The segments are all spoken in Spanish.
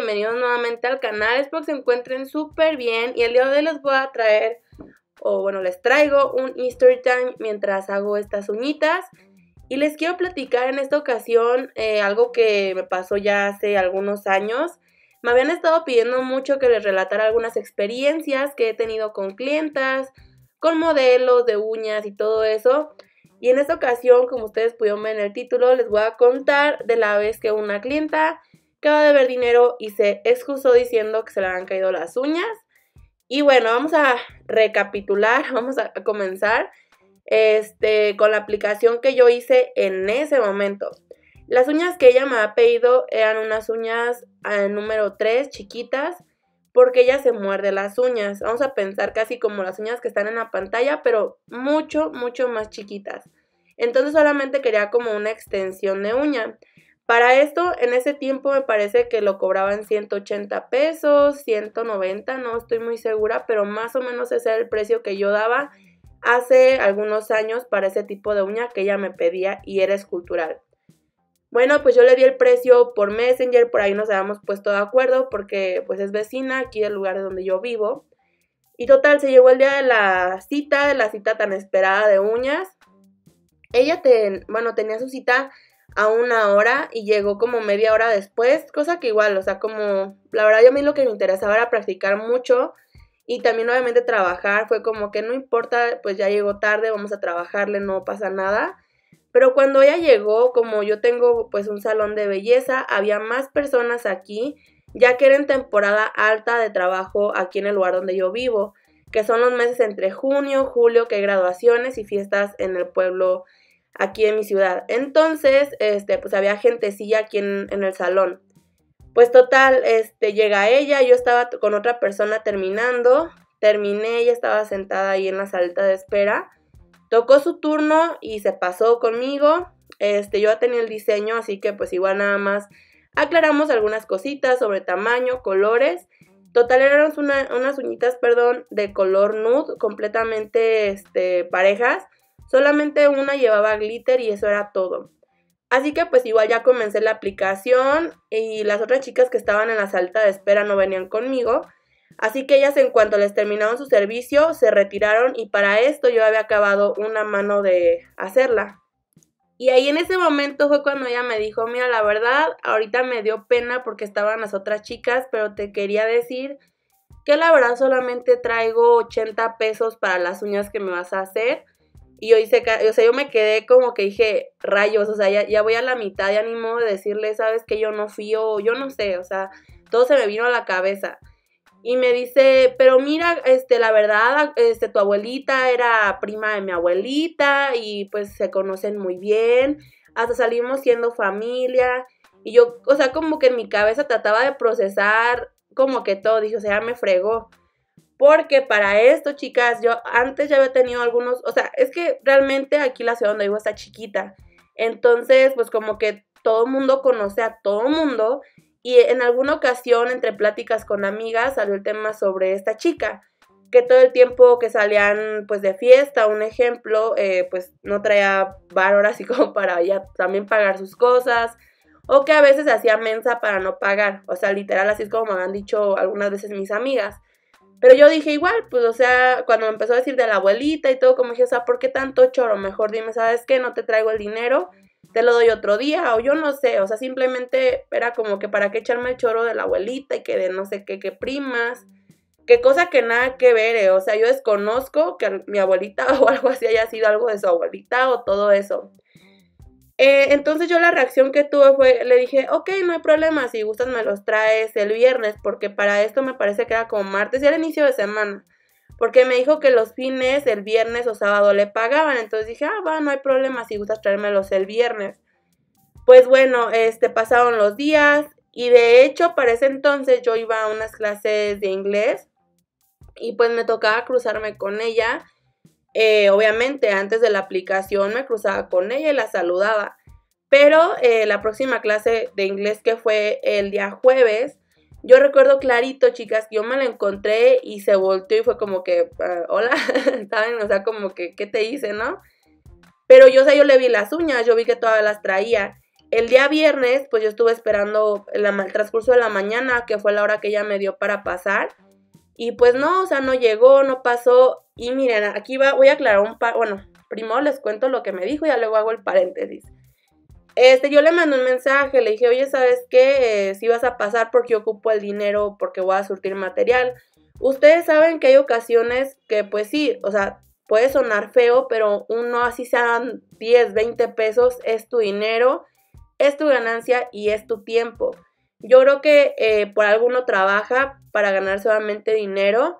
bienvenidos nuevamente al canal, espero que se encuentren súper bien y el día de hoy les voy a traer, o bueno, les traigo un Easter time mientras hago estas uñitas y les quiero platicar en esta ocasión eh, algo que me pasó ya hace algunos años. Me habían estado pidiendo mucho que les relatara algunas experiencias que he tenido con clientas, con modelos de uñas y todo eso. Y en esta ocasión, como ustedes pudieron ver en el título, les voy a contar de la vez que una clienta acaba de ver dinero y se excusó diciendo que se le han caído las uñas. Y bueno, vamos a recapitular, vamos a comenzar este, con la aplicación que yo hice en ese momento. Las uñas que ella me ha pedido eran unas uñas eh, número 3, chiquitas, porque ella se muerde las uñas. Vamos a pensar casi como las uñas que están en la pantalla, pero mucho, mucho más chiquitas. Entonces solamente quería como una extensión de uña. Para esto, en ese tiempo me parece que lo cobraban 180 pesos, 190, no estoy muy segura, pero más o menos ese era el precio que yo daba hace algunos años para ese tipo de uña que ella me pedía y era escultural. Bueno, pues yo le di el precio por Messenger, por ahí nos habíamos puesto de acuerdo porque pues es vecina aquí del lugar donde yo vivo. Y total, se llegó el día de la cita, de la cita tan esperada de uñas. Ella, bueno, tenía su cita a una hora y llegó como media hora después, cosa que igual, o sea, como la verdad yo a mí lo que me interesaba era practicar mucho y también obviamente trabajar, fue como que no importa, pues ya llegó tarde, vamos a trabajarle, no pasa nada. Pero cuando ella llegó, como yo tengo pues un salón de belleza, había más personas aquí, ya que era en temporada alta de trabajo aquí en el lugar donde yo vivo, que son los meses entre junio, julio, que hay graduaciones y fiestas en el pueblo aquí en mi ciudad. Entonces, este, pues había gentecilla aquí en, el salón. Pues total, este, llega ella, yo estaba con otra persona terminando, terminé, ella estaba sentada ahí en la salita de espera, tocó su turno y se pasó conmigo, este, yo tenía el diseño, así que pues igual nada más aclaramos algunas cositas sobre tamaño, colores, total eran unas uñitas, perdón, de color nude, completamente, este, parejas, Solamente una llevaba glitter y eso era todo. Así que pues igual ya comencé la aplicación y las otras chicas que estaban en la salita de espera no venían conmigo. Así que ellas en cuanto les terminaron su servicio se retiraron y para esto yo había acabado una mano de hacerla. Y ahí en ese momento fue cuando ella me dijo, mira, la verdad, ahorita me dio pena porque estaban las otras chicas, pero te quería decir que la verdad solamente traigo 80 pesos para las uñas que me vas a hacer. Y yo hice, o sea, yo me quedé como que dije, rayos, o sea, ya, voy a la mitad, ya ni modo de decirle, sabes que yo no fío, yo no sé, o sea, todo se me vino a la cabeza. Y me dice, pero mira, este, la verdad, este, tu abuelita era prima de mi abuelita y pues se conocen muy bien, hasta salimos siendo familia. Y yo, o sea, como que en mi cabeza trataba de procesar como que todo, dije, o sea, me fregó. Porque para esto, chicas, yo antes ya había tenido algunos, o sea, es que realmente aquí la ciudad donde vivo está chiquita. Entonces, pues como que todo mundo conoce a todo mundo. Y en alguna ocasión, entre pláticas con amigas, salió el tema sobre esta chica. Que todo el tiempo que salían pues de fiesta, un ejemplo, eh, pues no traía valor así como para ya también pagar sus cosas. O que a veces hacía mensa para no pagar. O sea, literal, así es como me han dicho algunas veces mis amigas. Pero yo dije igual, pues, o sea, cuando me empezó a decir de la abuelita y todo, como dije, o sea, ¿por qué tanto choro? Mejor dime, ¿sabes qué? No te traigo el dinero, te lo doy otro día, o yo no sé, o sea, simplemente era como que para qué echarme el choro de la abuelita y que de no sé qué, qué primas, qué cosa que nada que ver, eh, o sea, yo desconozco que mi abuelita o algo así haya sido algo de su abuelita o todo eso. Eh, entonces yo la reacción que tuve fue, le dije, ok, no hay problema, si gustas me los traes el viernes, porque para esto me parece que era como martes y era inicio de semana, porque me dijo que los fines, el viernes o sábado le pagaban, entonces dije, ah, va, no hay problema, si gustas traérmelos el viernes. Pues bueno, este, pasaron los días y de hecho para ese entonces yo iba a unas clases de inglés y pues me tocaba cruzarme con ella eh, obviamente antes de la aplicación me cruzaba con ella y la saludaba. Pero eh, la próxima clase de inglés que fue el día jueves, yo recuerdo clarito, chicas, que yo me la encontré y se volteó y fue como que, ah, hola, ¿saben? O sea, como que, ¿qué te hice, no? Pero yo, o sea, yo le vi las uñas, yo vi que todas las traía. el día viernes, pues yo estuve esperando el, el transcurso de la mañana, que fue la hora que ella me dio para pasar. Y pues no, o sea, no llegó, no pasó. Y miren, aquí va, voy a aclarar un par, bueno, primero les cuento lo que me dijo y luego hago el paréntesis. Este, yo le mandé un mensaje, le dije, oye, ¿sabes qué? Eh, si vas a pasar porque ocupo el dinero, porque voy a surtir material. Ustedes saben que hay ocasiones que, pues sí, o sea, puede sonar feo, pero uno así sean 10, 20 pesos, es tu dinero es tu ganancia y es tu tiempo. Yo creo que eh, por alguno trabaja para ganar solamente dinero.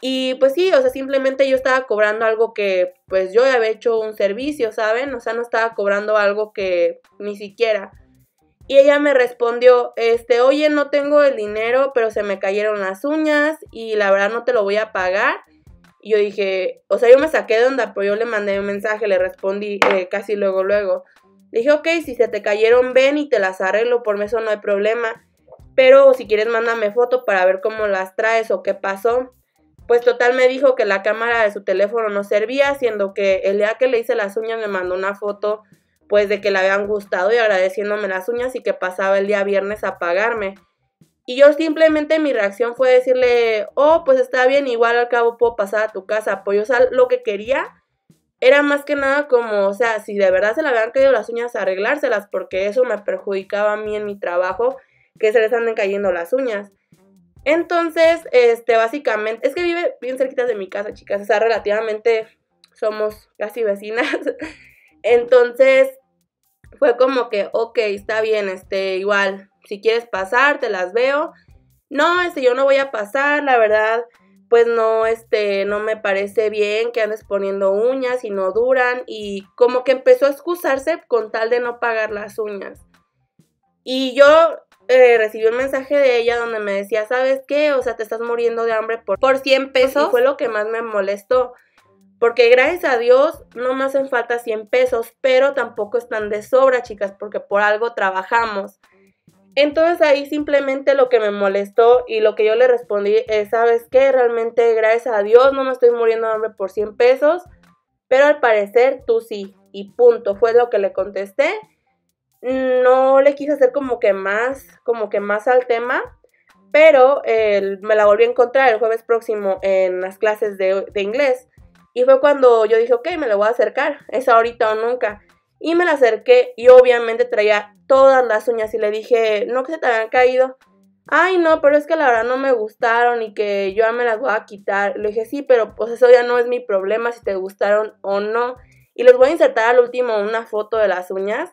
Y pues sí, o sea, simplemente yo estaba cobrando algo que pues yo había hecho un servicio, ¿saben? O sea, no estaba cobrando algo que ni siquiera. Y ella me respondió, este, oye, no tengo el dinero, pero se me cayeron las uñas y la verdad no te lo voy a pagar. Y yo dije, o sea, yo me saqué de onda, pero yo le mandé un mensaje, le respondí eh, casi luego, luego. Le dije, ok, si se te cayeron, ven y te las arreglo, por eso no hay problema. Pero si quieres, mándame foto para ver cómo las traes o qué pasó. Pues total me dijo que la cámara de su teléfono no servía, siendo que el día que le hice las uñas me mandó una foto pues de que le habían gustado y agradeciéndome las uñas y que pasaba el día viernes a pagarme. Y yo simplemente mi reacción fue decirle, oh, pues está bien, igual al cabo puedo pasar a tu casa. Pues yo lo que quería era más que nada como, o sea, si de verdad se le habían caído las uñas, arreglárselas, porque eso me perjudicaba a mí en mi trabajo, que se les anden cayendo las uñas. Entonces, este, básicamente, es que vive bien cerquita de mi casa, chicas, o sea, relativamente somos casi vecinas. Entonces, fue como que, ok, está bien, este, igual, si quieres pasar, te las veo. No, este, yo no voy a pasar, la verdad, pues no, este, no me parece bien que andes poniendo uñas y no duran y como que empezó a excusarse con tal de no pagar las uñas. Y yo eh, recibí un mensaje de ella donde me decía, ¿sabes qué? O sea, te estás muriendo de hambre por, por 100 pesos. Y fue lo que más me molestó. Porque gracias a Dios no me hacen falta 100 pesos, pero tampoco están de sobra, chicas, porque por algo trabajamos. Entonces ahí simplemente lo que me molestó y lo que yo le respondí es, ¿sabes qué? Realmente gracias a Dios no me estoy muriendo de hambre por 100 pesos, pero al parecer tú sí, y punto, fue lo que le contesté. No le quise hacer como que más, como que más al tema, pero me la volví a encontrar el jueves próximo en las clases de, de inglés. Y fue cuando yo dije, ok, me la voy a acercar, es ahorita o nunca. Y me la acerqué y obviamente traía todas las uñas y le dije, no que se te habían caído. Ay, no, pero es que la verdad no me gustaron y que yo ya me las voy a quitar. Le dije, sí, pero pues eso ya no es mi problema si te gustaron o no. Y les voy a insertar al último una foto de las uñas.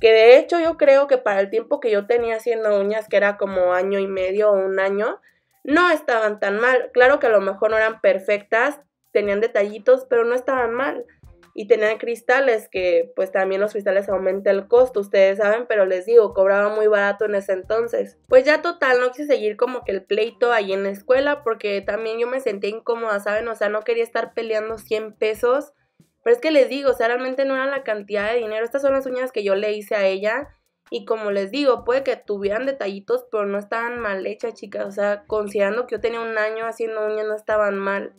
Que de hecho yo creo que para el tiempo que yo tenía haciendo uñas, que era como año y medio o un año, no estaban tan mal. Claro que a lo mejor no eran perfectas, tenían detallitos, pero no estaban mal y tenían cristales que pues también los cristales aumentan el costo, ustedes saben, pero les digo, cobraba muy barato en ese entonces. Pues ya total, no quise seguir como que el pleito ahí en la escuela porque también yo me sentía incómoda, ¿saben? O sea, no quería estar peleando 100 pesos. Pero es que les digo, o sea, realmente no era la cantidad de dinero. Estas son las uñas que yo le hice a ella. Y como les digo, puede que tuvieran detallitos, pero no estaban mal hechas, chicas. O sea, considerando que yo tenía un año haciendo uñas, no estaban mal.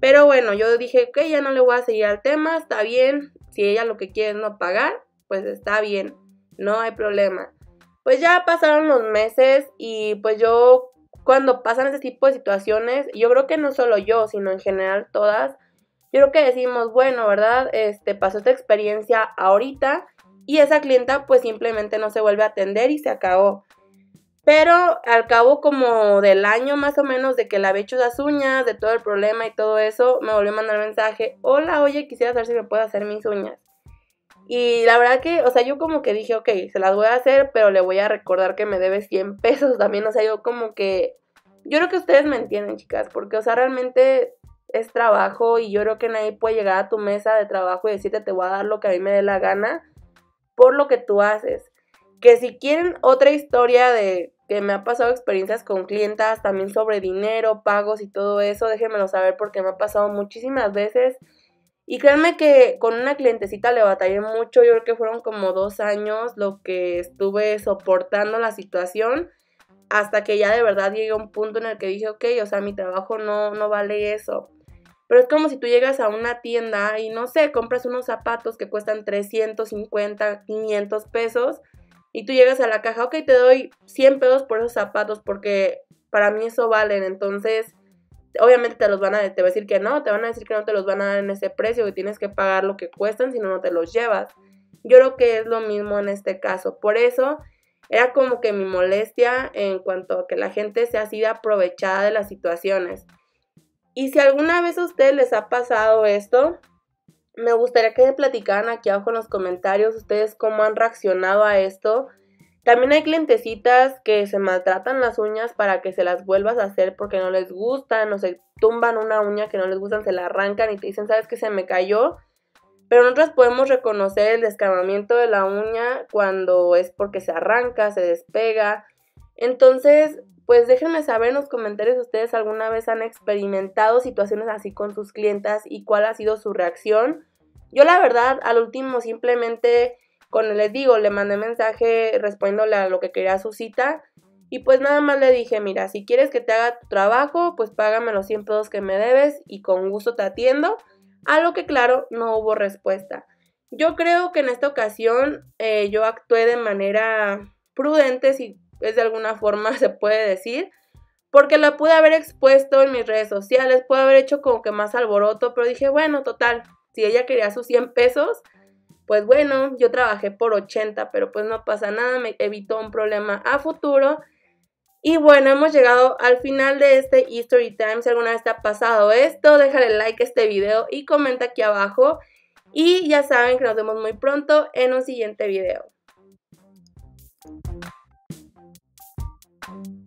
Pero bueno, yo dije que ya no le voy a seguir al tema, está bien. Si ella lo que quiere es no pagar, pues está bien, no hay problema. Pues ya pasaron los meses y pues yo cuando pasan ese tipo de situaciones, yo creo que no solo yo, sino en general todas, yo creo que decimos, bueno, ¿verdad? Este pasó esta experiencia ahorita y esa clienta pues simplemente no se vuelve a atender y se acabó. Pero al cabo como del año más o menos de que la había hecho las uñas, de todo el problema y todo eso, me volvió a mandar mensaje, hola, oye, quisiera saber si me puedo hacer mis uñas. Y la verdad que, o sea, yo como que dije, ok, se las voy a hacer, pero le voy a recordar que me debe 100 pesos también. O sea, yo como que, yo creo que ustedes me entienden, chicas, porque, o sea, realmente es trabajo y yo creo que nadie puede llegar a tu mesa de trabajo y decirte te voy a dar lo que a mí me dé la gana por lo que tú haces. Que si quieren otra historia de que me ha pasado experiencias con clientas también sobre dinero, pagos y todo eso, déjenmelo saber porque me ha pasado muchísimas veces. Y créanme que con una clientecita le batallé mucho, yo creo que fueron como dos años lo que estuve soportando la situación hasta que ya de verdad llegué a un punto en el que dije, ok, o sea, mi trabajo no, no vale eso. Pero es como si tú llegas a una tienda y no sé, compras unos zapatos que cuestan 350, 500 pesos y tú llegas a la caja, ok, te doy 100 pesos por esos zapatos porque para mí eso valen. Entonces, obviamente te los van a, te va a decir que no, te van a decir que no te los van a dar en ese precio, que tienes que pagar lo que cuestan, si no, no te los llevas. Yo creo que es lo mismo en este caso. Por eso era como que mi molestia en cuanto a que la gente se ha sido aprovechada de las situaciones. Y si alguna vez a ustedes les ha pasado esto, me gustaría que platicaran aquí abajo en los comentarios ustedes cómo han reaccionado a esto. También hay clientecitas que se maltratan las uñas para que se las vuelvas a hacer porque no les gustan o se tumban una uña que no les gustan, se la arrancan y te dicen, ¿sabes que se me cayó? Pero nosotros podemos reconocer el descamamiento de la uña cuando es porque se arranca, se despega. Entonces, pues déjenme saber en los comentarios si ustedes alguna vez han experimentado situaciones así con sus clientas y cuál ha sido su reacción. Yo la verdad, al último simplemente, cuando les digo, le mandé mensaje respondiéndole a lo que quería su cita. Y pues nada más le dije, mira, si quieres que te haga tu trabajo, pues págame los 100 pesos que me debes y con gusto te atiendo. A lo que claro, no hubo respuesta. Yo creo que en esta ocasión eh, yo actué de manera prudente, si es de alguna forma se puede decir, porque la pude haber expuesto en mis redes sociales, pude haber hecho como que más alboroto, pero dije, bueno, total, si ella quería sus 100 pesos, pues bueno, yo trabajé por 80, pero pues no pasa nada, me evitó un problema a futuro. Y bueno, hemos llegado al final de este History Time. Si alguna vez te ha pasado esto, déjale like a este video y comenta aquí abajo. Y ya saben que nos vemos muy pronto en un siguiente video. you